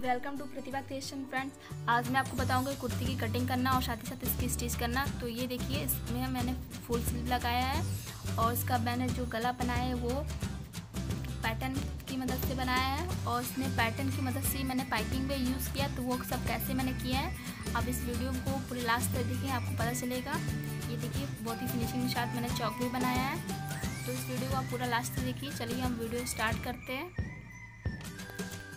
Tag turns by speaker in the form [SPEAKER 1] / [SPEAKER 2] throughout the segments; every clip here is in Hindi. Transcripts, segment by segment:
[SPEAKER 1] Welcome to Pratibha creation friends. आज मैं आपको बताऊँगा कुर्ती की कटिंग करना और साथ ही साथ इसकी स्टिच करना। तो ये देखिए, इसमें मैंने फुल स्लीव लगाया है और इसका मैंने जो गला बनाया है वो पैटर्न की मदद से बनाया है और इसमें पैटर्न की मदद से मैंने पाइपिंग में यूज़ किया। तो वो सब कैसे मैंने किया है, अब इस वीडियो को पूरे लास्ट तक देखिए, आपको पता चलेगा। ये देखिए, बहुत ही फिनिशिंग के साथ मैंने चौक भी बनाया है। तो इस वीडियो को आप पूरा लास्ट तक देखिए। चलिए हम वीडियो स्टार्ट करते हैं।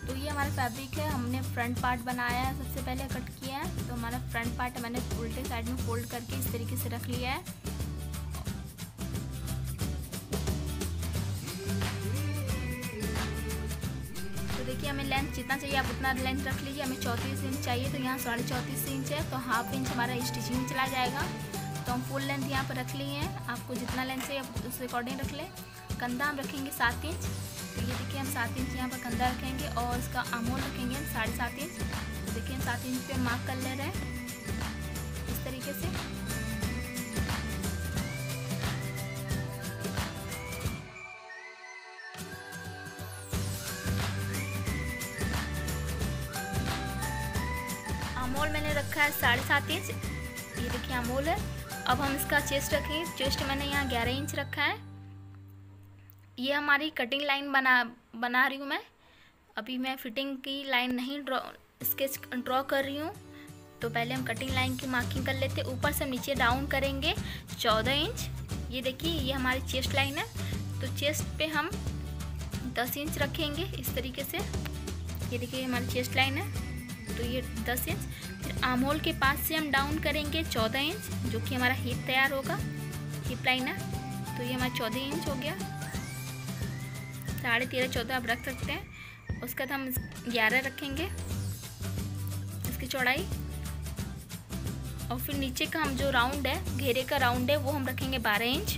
[SPEAKER 1] तो ये हमारा फैब्रिक है, हमने फ्रंट पार्ट बनाया है, सबसे पहले कट किया है तो हमारा फ्रंट पार्ट मैंने उल्टे साइड में फोल्ड करके इस तरीके से रख लिया है। तो देखिए, हमें लेंथ जितना चाहिए, आप उतना लेंथ रख लीजिए, हमें चौंतीस इंच चाहिए तो यहाँ साढ़े चौंतीस इंच है तो हाफ़ इंच हमारा स्टिचिंग में चला जाएगा। तो हम फुल लेंथ यहाँ पर रख लिए हैं, आपको जितना लेंथ चाहिए, आप उस अकॉर्डिंग रख लें। कंधा हम रखेंगे सात इंच तो ये देखिए, हम सात इंच यहाँ पर कंधा रखेंगे और इसका अमोल रखेंगे हम साढ़े सात इंच। तो देखिए, हम सात इंच पे मार्क कर ले रहे हैं। इस तरीके से। अमोल मैंने रखा है साढ़े सात इंच। ये देखिए, अमोल है। अब हम इसका चेस्ट रखेंगे। चेस्ट मैंने यहाँ ग्यारह इंच रखा है। ये हमारी कटिंग लाइन बना बना रही हूँ मैं। अभी मैं फिटिंग की लाइन नहीं ड्रॉ स्केच ड्रॉ कर रही हूँ। तो पहले हम कटिंग लाइन की मार्किंग कर लेते ऊपर से नीचे डाउन करेंगे चौदह इंच ये देखिए, ये हमारी चेस्ट लाइन है। तो चेस्ट पे हम दस इंच रखेंगे इस तरीके से। ये देखिए हमारी चेस्ट लाइन है। तो ये दस इंच फिर आम होल के पास से हम डाउन करेंगे चौदह इंच जो कि हमारा हिप तैयार होगा। हिप लाइन है। तो ये हमारा चौदह इंच हो गया। साढ़े तेरह, चौदह आप रख सकते हैं। उसका तो हम ग्यारह रखेंगे, इसकी चौड़ाई। और फिर नीचे का हम जो राउंड है, घेरे का राउंड है, वो हम रखेंगे बारह इंच।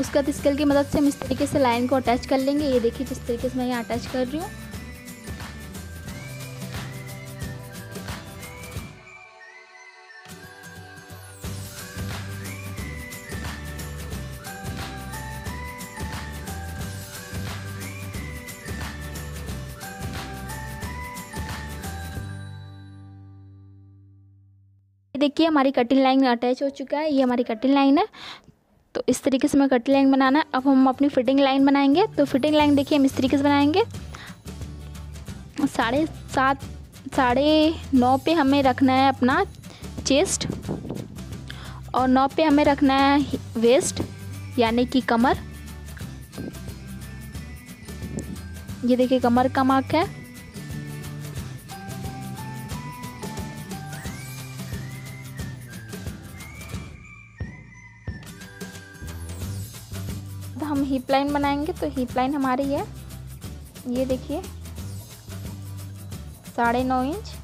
[SPEAKER 1] उसके बाद स्केल की मदद से हम इस तरीके से लाइन को अटैच कर लेंगे। ये देखिए जिस तरीके से मैं यहाँ अटैच कर रही हूँ। देखिए हमारी कटिंग लाइन अटैच हो चुका है। ये हमारी कटिंग लाइन है। इस तरीके से हमें कटिंग लाइन बनाना है। अब हम अपनी फिटिंग लाइन बनाएँगे। तो फिटिंग लाइन देखिए, हम इस तरीके से बनाएँगे। साढ़े सात, साढ़े नौ पे हमें रखना है अपना चेस्ट और नौ पे हमें रखना है वेस्ट यानी कि कमर। ये देखिए, कमर का मार्क है। हिप लाइन बनाएँगे तो हिप लाइन हमारी है। ये देखिए, साढ़े नौ इंच।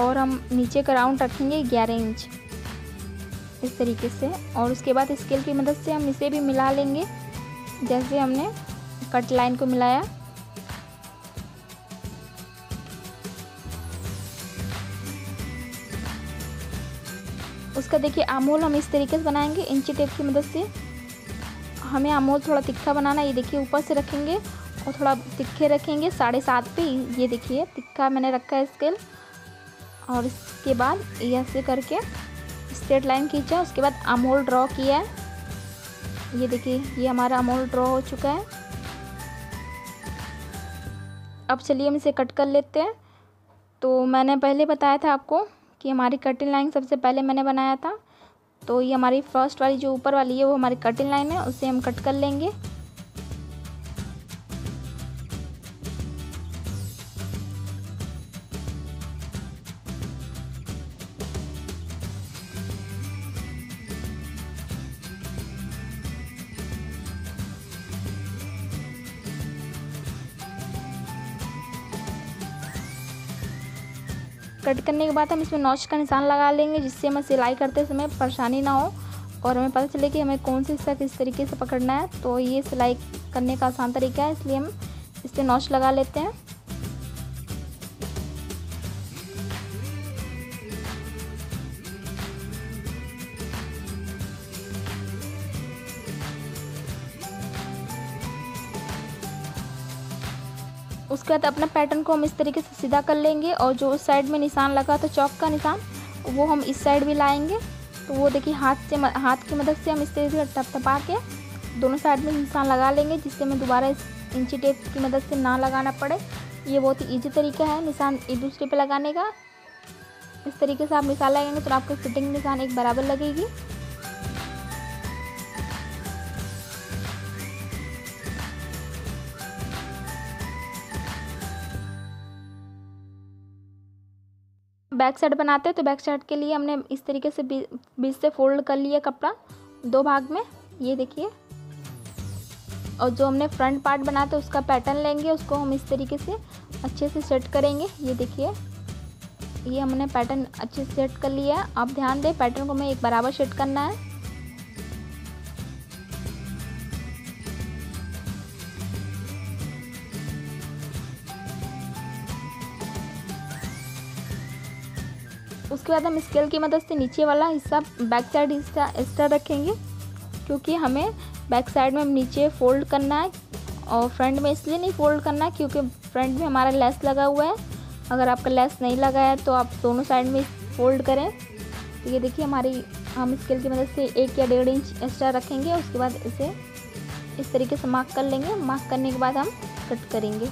[SPEAKER 1] और हम नीचे का राउंड रखेंगे ग्यारह इंच। इस तरीके से। और उसके बाद स्केल की मदद से हम इसे भी मिला लेंगे। जैसे हमने कट लाइन को मिलाया। उसका देखिए आमोल हम इस तरीके से बनाएँगे, इंची टेप की मदद से। हमें आमोल थोड़ा तिखा बनाना, ये देखिए ऊपर से रखेंगे और थोड़ा तिखे रखेंगे, साढ़े सात पे। ये देखिए तिक्का मैंने रखा है स्केल। और इसके बाद ऐसे करके स्ट्रेट लाइन खींचा, उसके बाद अमोल ड्रॉ किया है। ये देखिए, ये हमारा अमोल ड्रॉ हो चुका है। अब चलिए हम इसे कट कर लेते हैं। तो मैंने पहले बताया था आपको कि हमारी कटिंग लाइन सबसे पहले मैंने बनाया था। तो ये हमारी फ़र्स्ट वाली जो ऊपर वाली है, वो हमारी कटिंग लाइन है, उसे हम कट कर लेंगे। कट करने के बाद हम इसमें नॉच का निशान लगा लेंगे, जिससे हमें सिलाई करते समय परेशानी ना हो और हमें पता चले कि हमें कौन सी हिस्सा किस तरीके से पकड़ना है। तो ये सिलाई करने का आसान तरीका है, इसलिए हम इस पर नॉच लगा लेते हैं। उसके बाद अपना पैटर्न को हम इस तरीके से सीधा कर लेंगे और जो उस साइड में निशान लगा था चौक का निशान, वो हम इस साइड भी लाएँगे। तो वो देखिए हाथ से हाथ की मदद से हम इस तरीके से टपटपा के दोनों साइड में निशान लगा लेंगे, जिससे हमें दोबारा इस इंची टेप की मदद से ना लगाना पड़े। ये बहुत ही ईजी तरीका है निशान एक दूसरे पे लगाने का। इस तरीके से आप निशान लगाएँगे तो आपको फिटिंग निशान एक बराबर लगेगी। बैक साइड बनाते हैं तो बैक साइड के लिए हमने इस तरीके से बीच से फोल्ड कर लिया कपड़ा, दो भाग में, ये देखिए। और जो हमने फ्रंट पार्ट बनाते हैं उसका पैटर्न लेंगे, उसको हम इस तरीके से अच्छे से सेट करेंगे, ये देखिए। ये हमने पैटर्न अच्छे से सेट कर लिया है। आप ध्यान दें, पैटर्न को हमें एक बराबर सेट करना है। उसके बाद हम स्केल की मदद से नीचे वाला हिस्सा बैक साइड हिस्सा एक्स्ट्रा रखेंगे, क्योंकि हमें बैक साइड में नीचे फोल्ड करना है और फ्रंट में इसलिए नहीं फोल्ड करना क्योंकि फ्रंट में हमारा लेस लगा हुआ है। अगर आपका लेस नहीं लगा है तो आप दोनों साइड में फोल्ड करें। तो ये देखिए हमारी, हम स्केल की मदद से एक या डेढ़ इंच एक्स्ट्रा रखेंगे, उसके बाद इसे इस तरीके से मार्क कर लेंगे। मार्क करने के बाद हम कट करेंगे।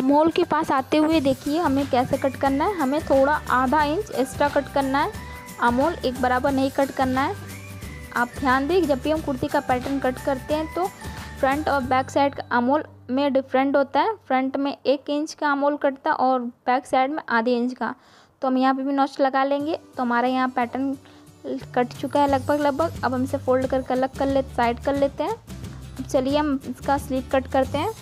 [SPEAKER 1] आमोल के पास आते हुए देखिए, हमें कैसे कट करना है। हमें थोड़ा आधा इंच एक्स्ट्रा कट करना है। आमोल एक बराबर नहीं कट करना है। आप ध्यान दें, जब भी हम कुर्ती का पैटर्न कट करते हैं तो फ्रंट और बैक साइड का आमोल में डिफरेंट होता है। फ्रंट में एक इंच का आमोल कटता है और बैक साइड में आधे इंच का। तो हम यहाँ पे भी नोच लगा लेंगे। तो हमारा यहाँ पैटर्न कट चुका है लगभग लगभग। अब हम इसे फोल्ड करके अलग कर ले साइड कर लेते हैं। चलिए हम इसका स्लीव कट करते हैं।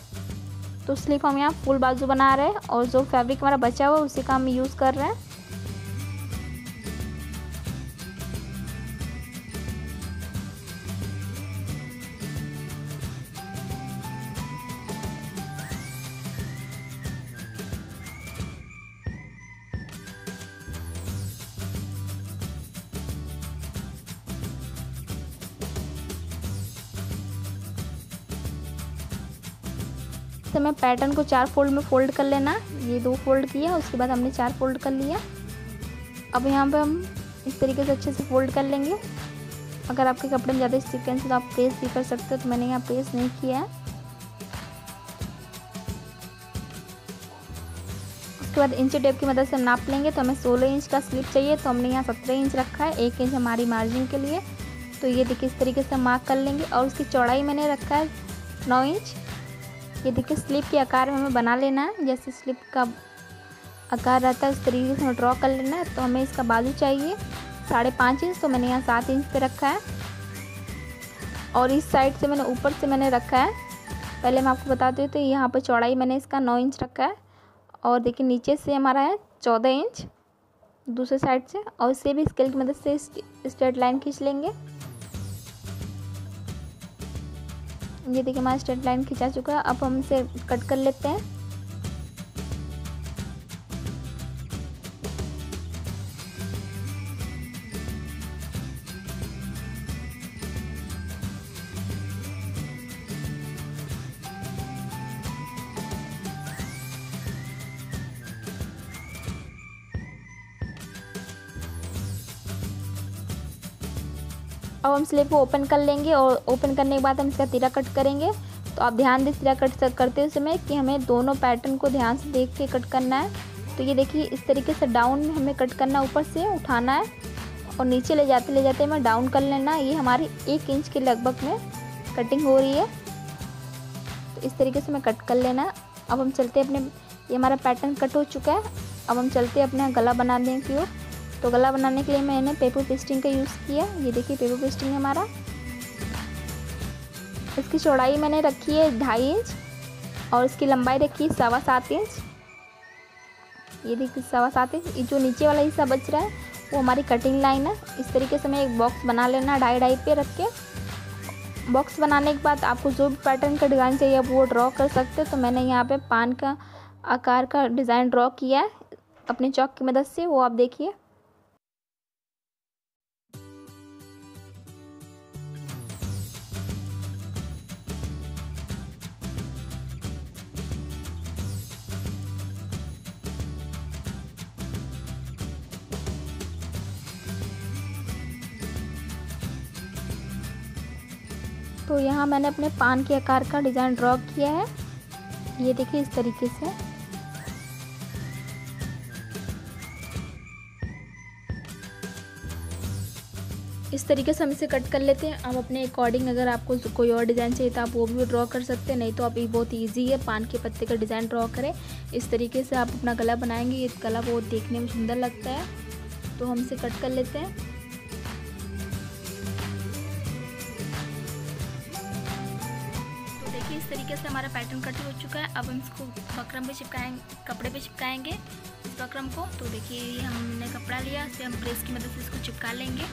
[SPEAKER 1] तो इसलिए हम यहाँ फुल बाजू बना रहे हैं और जो फैब्रिक हमारा बचा हुआ है, उसी का हम यूज़ कर रहे हैं। पैटर्न को चार फोल्ड में फोल्ड कर लेना। ये दो फोल्ड किया, उसके बाद हमने चार फोल्ड कर लिया। अब यहाँ पे हम इस तरीके से अच्छे से फोल्ड कर लेंगे। अगर आपके कपड़े में ज़्यादा स्टिकेंस है तो आप प्रेस भी कर सकते हो तो मैंने यहाँ प्रेस नहीं किया है। उसके बाद इंच टेप की मदद से नाप लेंगे तो हमें 16 इंच का स्लिप चाहिए तो हमने यहाँ 17 इंच रखा है, एक इंच हमारी मार्जिन के लिए। तो ये देखिए इस तरीके से मार्क कर लेंगे, और उसकी चौड़ाई मैंने रखा है नौ इंच। ये देखिए स्लिप के आकार में हमें बना लेना है। जैसे स्लिप का आकार रहता है, उस तरीके से हमें ड्रॉ कर लेना है। तो हमें इसका बाजू चाहिए साढ़े पाँच इंच तो मैंने यहाँ सात इंच पे रखा है। और इस साइड से मैंने, ऊपर से मैंने रखा है। पहले मैं आपको बता दूँ तो यहाँ पर चौड़ाई मैंने इसका नौ इंच रखा है। और देखिए, नीचे से हमारा है चौदह इंच, दूसरे साइड से। और इसे भी स्केल की मदद से स्ट्रेट लाइन खींच लेंगे। ये देखिए, हमारा स्ट्रेट लाइन खिंचा चुका है। अब हम इसे कट कर लेते हैं। हम स्लीव को ओपन कर लेंगे और ओपन करने के बाद हम इसका तीरा कट करेंगे। तो आप ध्यान दें तीरा कट करते समय कि हमें दोनों पैटर्न को ध्यान से देख के कट करना है। तो ये देखिए, इस तरीके से डाउन हमें कट करना ऊपर से उठाना है और नीचे ले जाते ले जाते हमें डाउन कर लेना ये हमारी एक इंच के लगभग में कटिंग हो रही है। तो इस तरीके से हमें कट कर लेना अब हम चलते अपने, ये हमारा पैटर्न कट हो चुका है। अब हम चलते अपने गला बनाने की ओर। तो गला बनाने के लिए मैंने पेपर पेस्टिंग का यूज़ किया। ये देखिए पेपर पेस्टिंग हमारा। इसकी चौड़ाई मैंने रखी है ढाई इंच और इसकी लंबाई रखी है सवा सात इंच। ये देखिए सवा सात इंच। जो नीचे वाला हिस्सा बच रहा है, वो हमारी कटिंग लाइन है। इस तरीके से मैं एक बॉक्स बना लेना ढाई ढाई पे रख के। बॉक्स बनाने के बाद आपको जो भी पैटर्न का डिज़ाइन चाहिए, आप वो ड्रॉ कर सकते हो। तो मैंने यहाँ पे पान का आकार का डिज़ाइन ड्रॉ किया है। अपने चौक की मदद से वो आप देखिए। तो यहाँ मैंने अपने पान के आकार का डिज़ाइन ड्रॉ किया है। ये देखिए इस तरीके से। इस तरीके से हम इसे कट कर लेते हैं। आप अपने अकॉर्डिंग अगर आपको कोई और डिज़ाइन चाहिए तो आप वो भी ड्रॉ कर सकते हैं। नहीं तो आप ये बहुत ईजी है पान के पत्ते का डिज़ाइन ड्रॉ करें। इस तरीके से आप अपना गला बनाएँगे। ये गला बहुत देखने में सुंदर लगता है। तो हम इसे कट कर लेते हैं। देखिए इस तरीके से हमारा पैटर्न कट हो चुका है। अब हम इसको बकरम पे चिपकाएँगे कपड़े पे चिपकाएँगे इस बकरम को। तो देखिए, ये हमने कपड़ा लिया, इसे हम प्रेस की मदद से इसको चिपका लेंगे।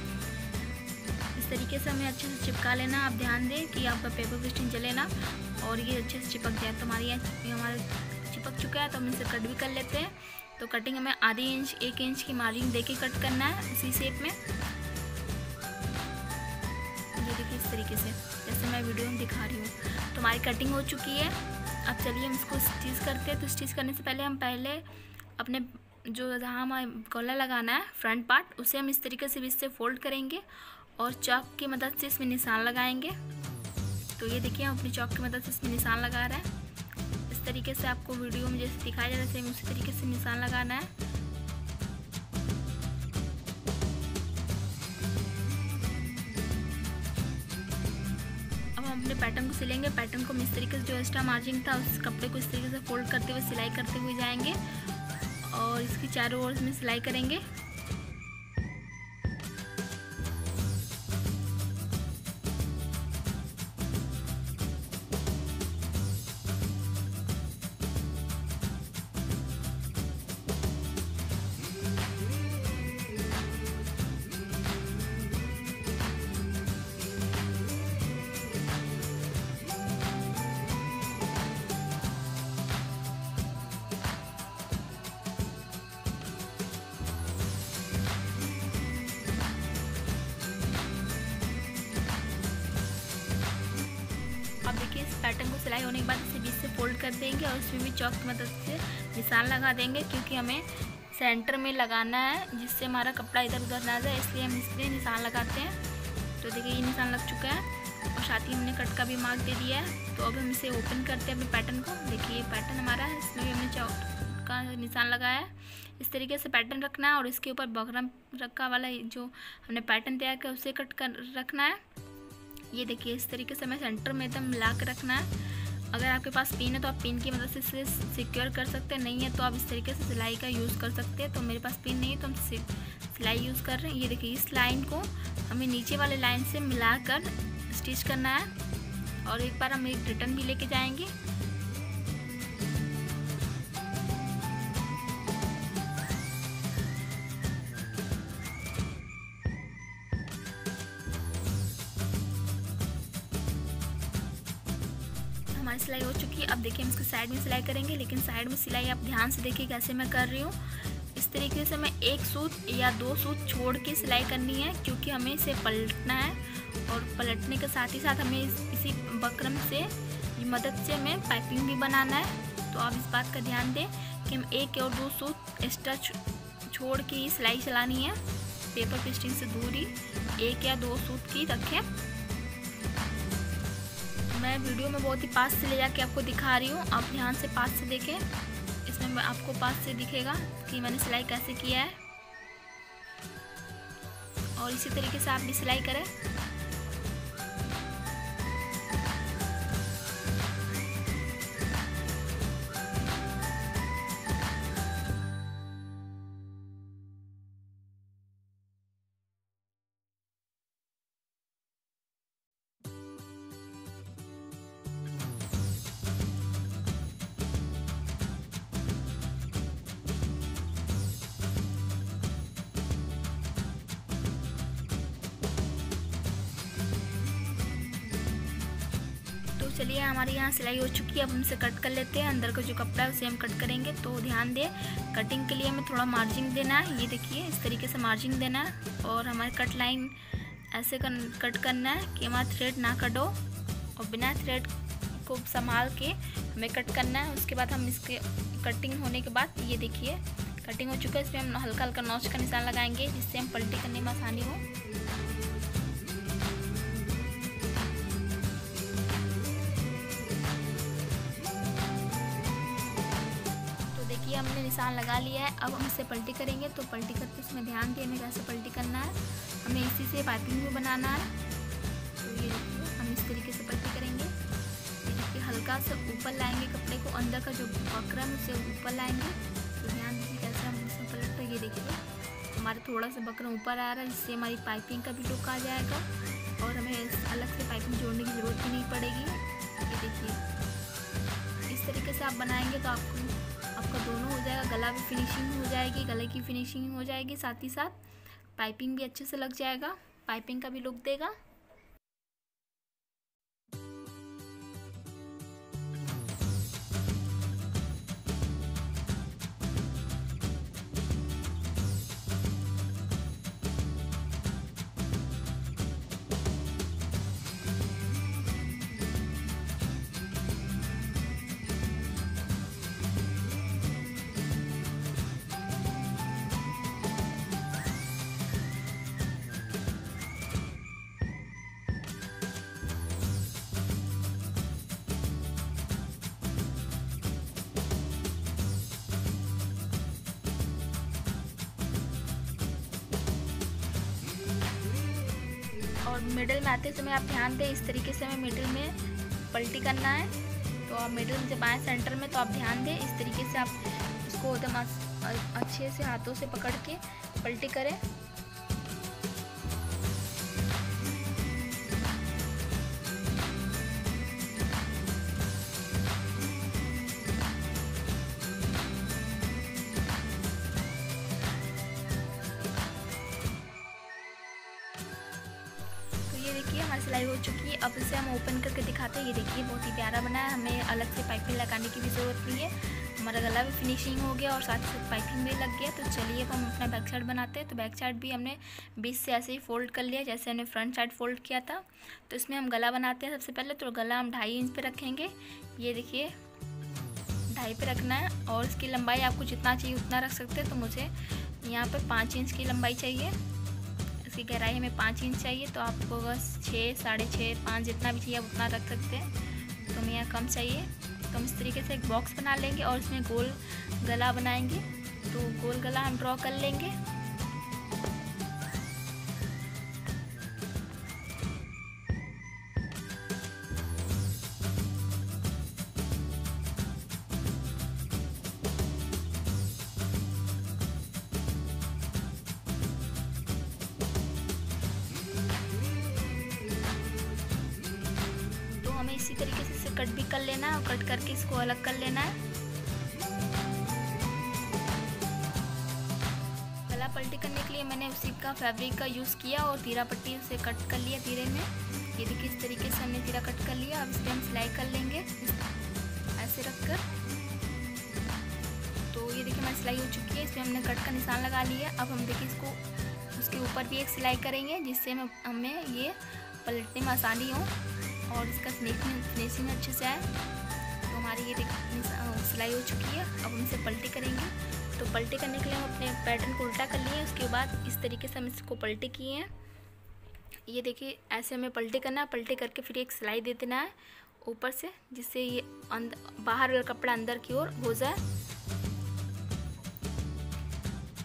[SPEAKER 1] इस तरीके से हमें अच्छे से चिपका लेना। आप ध्यान दें कि आपका पेपर पेस्टिंग जले ना, और ये अच्छे से चिपक जाए। तो हमारे यहाँ हमारा चिपक चुका है तो हम इसे कट भी कर लेते हैं। तो कटिंग हमें आधी इंच एक इंच की मार्जिन दे के कट करना है इसी शेप में। ये देखिए इस तरीके से, जैसे मैं वीडियो में दिखा रही हूँ। तो हमारी कटिंग हो चुकी है। अब चलिए हम इसको स्टिच करते हैं। तो स्टिच करने से पहले हम पहले अपने जो जहाँ हमें गला लगाना है फ्रंट पार्ट उसे हम इस तरीके से बीच से फोल्ड करेंगे और चौक की मदद से इसमें निशान लगाएँगे। तो ये देखिए, हम अपनी चौक की मदद से इसमें निशान लगा रहे हैं। इस तरीके से आपको वीडियो में जैसे दिखाया जा रहा है उसी तरीके से निशान लगाना है। पैटर्न को सिलेंगे पैटर्न को इस तरीके से जो एक्स्ट्रा मार्जिन था, उस कपड़े को इस तरीके से फोल्ड करते हुए, सिलाई करते हुए जाएँगे और इसकी चारों ओर में सिलाई करेंगे। होने के बाद इसे बीच से फोल्ड कर देंगे और उसमें भी चौक की मदद से निशान लगा देंगे क्योंकि हमें सेंटर में लगाना है, जिससे हमारा कपड़ा इधर उधर ना जाए, इसलिए हम इसलिए निशान लगाते हैं। तो देखिए, ये निशान लग चुका है। और साथ ही हमने कट का भी मार्क दे दिया है। तो अब हम इसे ओपन करते हैं अपने पैटर्न को। देखिए, ये पैटर्न हमारा है, इसमें भी हमने चौक का निशान लगाया है। इस तरीके से पैटर्न रखना है और इसके ऊपर बकरम रखा वाला जो हमने पैटर्न तैयार किया, उसे कट कर रखना है। ये देखिए, इस तरीके से हमें सेंटर में एकदम ला कर रखना है। अगर आपके पास पिन है तो आप पिन की मदद से इसे सिक्योर कर सकते हैं। नहीं है तो आप इस तरीके से सिलाई का यूज़ कर सकते हैं। तो मेरे पास पिन नहीं है तो हम सिलाई यूज़ कर रहे हैं। ये देखिए, इस लाइन को हमें नीचे वाले लाइन से मिलाकर स्टिच करना है। और एक बार हम एक रिटर्न भी लेके जाएँगे। सिलाई हो चुकी है अब देखिए हम इसके साइड में सिलाई करेंगे लेकिन साइड में सिलाई आप ध्यान से देखिए कैसे मैं कर रही हूँ। इस तरीके से मैं एक सूत या दो सूत छोड़ के सिलाई करनी है क्योंकि हमें इसे पलटना है और पलटने के साथ ही साथ हमें इस, इसी बकरम से मदद से हमें पाइपिंग भी बनाना है। तो आप इस बात का ध्यान दें कि हम एक और दो सूत एक्स्ट्रा छोड़ के ही सिलाई चलानी है। पेपर पेस्टिंग से दूरी एक या दो सूत की रखें। मैं वीडियो में बहुत ही पास से ले जाके आपको दिखा रही हूँ। आप ध्यान से पास से देखें। इसमें आपको पास से दिखेगा कि मैंने सिलाई कैसे किया है। और इसी तरीके से आप भी सिलाई करें। चलिए हमारी यहाँ सिलाई हो चुकी है अब हम इसे कट कर लेते हैं। अंदर का जो कपड़ा है उसे हम कट करेंगे। तो ध्यान दें कटिंग के लिए हमें थोड़ा मार्जिन देना है। ये देखिए इस तरीके से मार्जिन देना है और हमारे कट लाइन ऐसे कर, कट करना है कि हमारा थ्रेड ना कटो और बिना थ्रेड को संभाल के हमें कट करना है। उसके बाद हम इसके कटिंग होने के बाद ये देखिए कटिंग हो चुका है। इसमें हम हल्का हल्का नोच का निशान लगाएँगे जिससे हम पलटी करने में आसानी हो। निशान लगा लिया है। अब हम इसे पलटी करेंगे तो पलटी करके इसमें ध्यान दिए हमें कैसे पलटी करना है। हमें इसी से पाइपिंग भी बनाना है। तो ये हम इस तरीके से पलटी करेंगे। देखिए, हल्का से ऊपर लाएँगे कपड़े को, अंदर का जो बकरम है उसे ऊपर लाएँगे। तो ध्यान दीजिए कैसे हम इसमें पलट ये देखिए, हमारे थोड़ा सा बकरम ऊपर आ रहा है, जिससे हमारी पाइपिंग का भी लुक आ जाएगा। और हमें अलग से पाइपिंग जोड़ने की ज़रूरत भी नहीं पड़ेगी। ये देखिए, इस तरीके से आप बनाएँगे तो आपको आपका दोनों हो जाएगा, गला भी फिनिशिंग हो जाएगी, गले की फिनिशिंग हो जाएगी साथ ही साथ। पाइपिंग भी अच्छे से लग जाएगा पाइपिंग का भी लुक देगा। मिडिल में आते समय आप ध्यान दें, इस तरीके से हमें मिडिल में पलटी करना है। तो आप मिडिल में जब आए सेंटर में तो आप ध्यान दें, इस तरीके से आप इसको एकदम अच्छे से हाथों से पकड़ के पलटी करें। ओपन करके दिखाते हैं। ये देखिए, बहुत ही प्यारा बना है। हमें अलग से पाइपिंग लगाने की भी ज़रूरत नहीं है। हमारा गला भी फिनिशिंग हो गया और साथ ही साथ पाइपिंग भी लग गया। तो चलिए, अब हम अपना बैक साइड बनाते हैं। तो बैक साइड भी हमने बीच से ऐसे ही फोल्ड कर लिया, जैसे हमने फ्रंट साइड फोल्ड किया था। तो इसमें हम गला बनाते हैं सबसे पहले। तो गला हम ढाई इंच पर रखेंगे। ये देखिए, ढाई पे रखना है और इसकी लंबाई आपको जितना चाहिए उतना रख सकते हैं। तो मुझे यहाँ पर पाँच इंच की लंबाई चाहिए। इसकी गहराई हमें पाँच इंच चाहिए तो आपको बस छः, साढ़े छः, पाँच जितना भी चाहिए आप उतना रख सकते हैं। तो हमें यहाँ कम चाहिए। तो हम इस तरीके से एक बॉक्स बना लेंगे और उसमें गोल गला बनाएँगे। तो गोल गला हम ड्रॉ कर लेंगे। अलग कर लेना है। गला पलटी करने के लिए मैंने उसी का फैब्रिक का यूज़ किया और तीरा पट्टी उसे कट कर लिया धीरे में। ये देखिए इस तरीके से हमने तीरा कट कर लिया। अब इस हम सिलाई कर लेंगे। ऐसे रख कर तो ये देखिए हमारी सिलाई हो चुकी है। इसमें हमने कट का निशान लगा लिया। अब हम देखिए इसको, उसके ऊपर भी एक सिलाई करेंगे, जिससे हमें हमें ये पलटने में आसानी हो और इसका फिनिशिंग फिनिशिंग अच्छे से आए। हमारी ये सिलाई हो चुकी है, अब हम इसे पलटी करेंगे। तो पलटी करने के लिए हम अपने पैटर्न को उल्टा कर लिए उसके बाद इस तरीके से हम इसको पलटी किए हैं। ये देखिए, ऐसे हमें पलटी करना है, पलटी करके फिर एक सिलाई दे देना है ऊपर से, जिससे ये अंदर बाहर वाला कपड़ा अंदर की ओर हो जाए।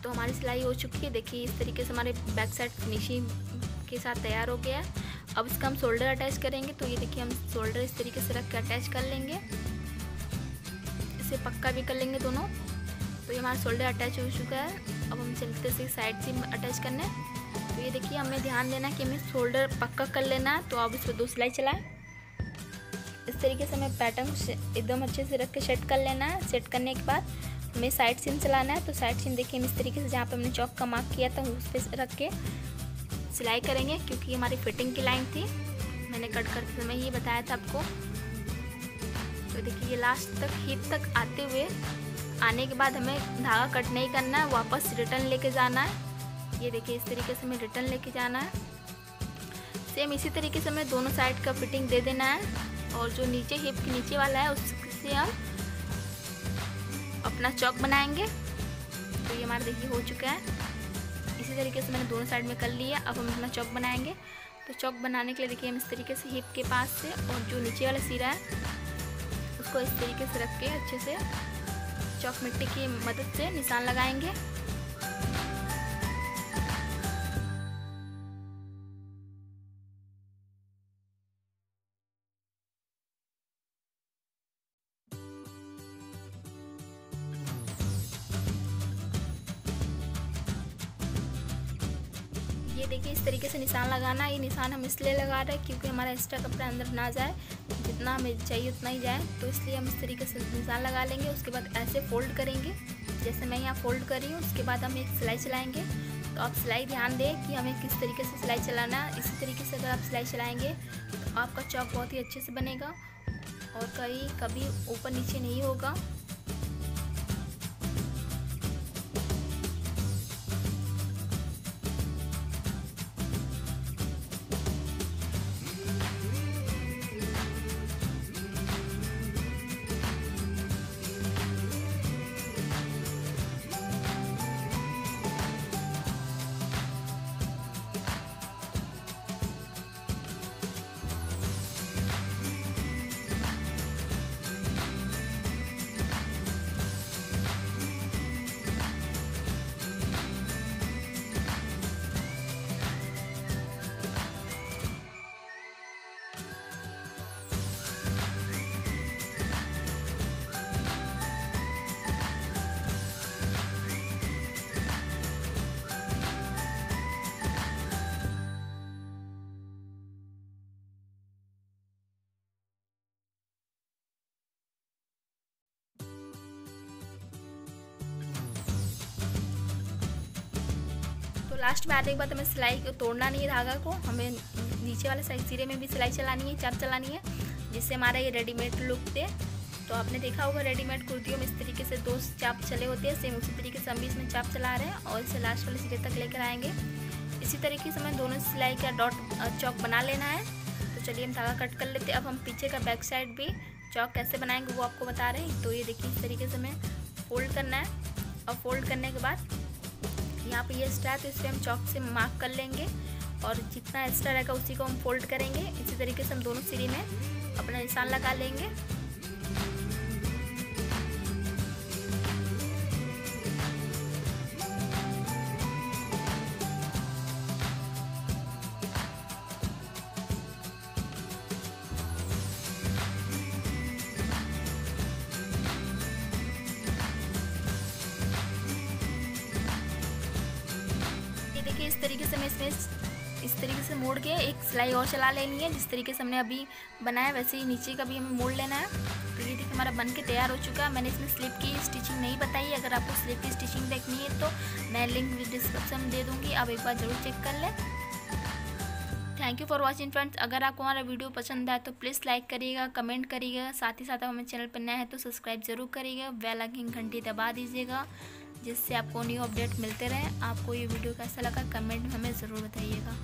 [SPEAKER 1] तो हमारी सिलाई हो चुकी है, देखिए इस तरीके से हमारे बैक साइड फिनिशिंग के साथ तैयार हो गया है। अब इसका हम शोल्डर अटैच करेंगे तो ये देखिए हम शोल्डर इस तरीके से रख के अटैच कर लेंगे। इसे पक्का भी कर लेंगे दोनों। तो ये हमारा शोल्डर अटैच हो चुका है। अब हम चलते से साइड से अटैच करने। तो ये देखिए, हमें ध्यान देना कि हमें शोल्डर पक्का कर लेना है तो अब इस पर दो सिलाई चलाएँ। इस तरीके से हमें पैटर्न एकदम अच्छे से रख के सेट कर लेना है। सेट करने के बाद हमें साइड सिम चलाना है। तो साइड सीन देखिए, हम इस तरीके से जहाँ पे हमने चौक का मार्क किया था, उस पर रख के सिलाई करेंगे, क्योंकि हमारी फिटिंग की लाइन थी। मैंने कट करते समय ये बताया था आपको। तो देखिए ये लास्ट तक हिप तक आते हुए, आने के बाद हमें धागा कट नहीं करना है, वापस रिटर्न लेके जाना है। ये देखिए, इस तरीके से हमें रिटर्न लेके जाना है। सेम इसी तरीके से हमें दोनों साइड का फिटिंग दे देना है। और जो नीचे हिप के नीचे वाला है, उससे हम अपना चौक बनाएँगे। तो ये हमारा देखिए हो चुका है। इसी तरीके से मैंने दोनों साइड में कर लिया, अब हम अपना चौक बनाएँगे। तो चौक बनाने के लिए देखिए, हम इस तरीके से हिप के पास से और जो नीचे वाला सिरा है उसको इस तरीके से रख के अच्छे से चौक मिट्टी की मदद से निशान लगाएँगे। लगाना ये निशान हम इसलिए लगा रहे हैं क्योंकि हमारा एक्स्ट्रा कपड़ा अंदर ना जाए, जितना हमें चाहिए उतना ही जाए। तो इसलिए हम इस तरीके से निशान लगा लेंगे, उसके बाद ऐसे फोल्ड करेंगे, जैसे मैं यहाँ फोल्ड कर रही हूँ, उसके बाद हम एक सिलाई चलाएँगे। तो आप सिलाई ध्यान दें कि हमें किस तरीके से सिलाई चलाना है। इसी तरीके से अगर आप सिलाई चलाएँगे तो आपका चौक बहुत ही अच्छे से बनेगा, और कहीं कभी ऊपर नीचे नहीं होगा। लास्ट में आने के बाद हमें सिलाई को तोड़ना नहीं है धागा को। हमें नीचे वाले साइड, सिरे में भी सिलाई चलानी है, चाप चलानी है, जिससे हमारा ये रेडीमेड लुक दे तो आपने देखा होगा रेडीमेड कुर्तियों में इस तरीके से दो चाप चले होते हैं सेम उसी तरीके से हम भी इसमें चाप चला रहे हैं और इसे लास्ट वाले सिरे तक लेकर आएँगे। इसी तरीके से हमें दोनों सिलाई का डॉट चौक बना लेना है। तो चलिए हम धागा कट कर लेते हैं। अब हम पीछे का बैक साइड भी चौक कैसे बनाएँगे वो आपको बता रहे हैं। तो ये देखिए इस तरीके से हमें फोल्ड करना है। और फोल्ड करने के बाद यहाँ पे ये एक्स्ट्रा है तो इसे हम चौक से मार्क कर लेंगे और जितना एक्स्ट्रा रहेगा उसी को हम फोल्ड करेंगे। इसी तरीके से हम दोनों सिरी में अपना निशान लगा लेंगे। तरीके से मैं इसमें इस तरीके से मोड़ के एक सिलाई और चला लेनी है। जिस तरीके से हमने अभी बनाया, वैसे ही नीचे का भी हमें मोड़ लेना है। तो ये देखिए हमारा बन के तैयार हो चुका है। मैंने इसमें स्लिप की स्टिचिंग नहीं बताई अगर आपको स्लिप की स्टिचिंग देखनी है तो मैं लिंक डिस्क्रिप्शन में दे दूँगी। आप एक बार ज़रूर चेक कर लें। Thank you for watching friends अगर आपको हमारा वीडियो पसंद आए तो प्लीज़ लाइक करिएगा कमेंट करिएगा। साथ ही साथ हमें चैनल पर नया है तो सब्सक्राइब ज़रूर करिएगा। बेल आइकन घंटी दबा दीजिएगा। जिससे आपको न्यू अपडेट मिलते रहे। आपको ये वीडियो कैसा लगा कमेंट में हमें ज़रूर बताइएगा।